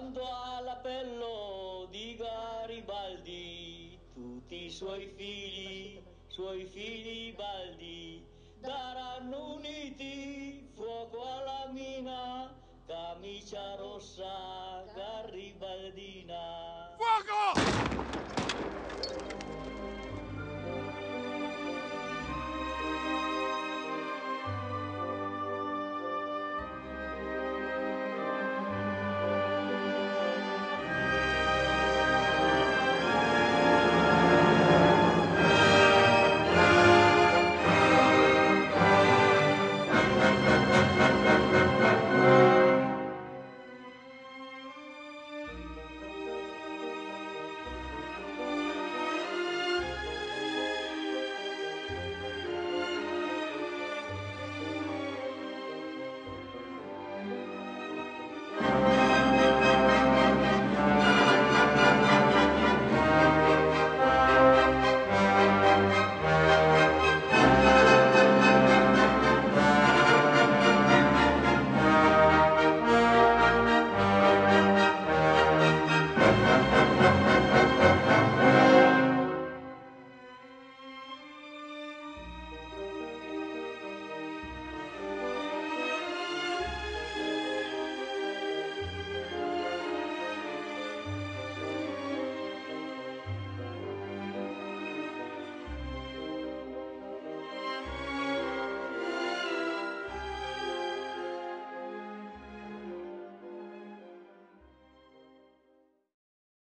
quando all'appello di Garibaldi tutti i suoi figli, suoi figli baldi daranno uniti fuoco alla mina, camicia rossa garibaldina.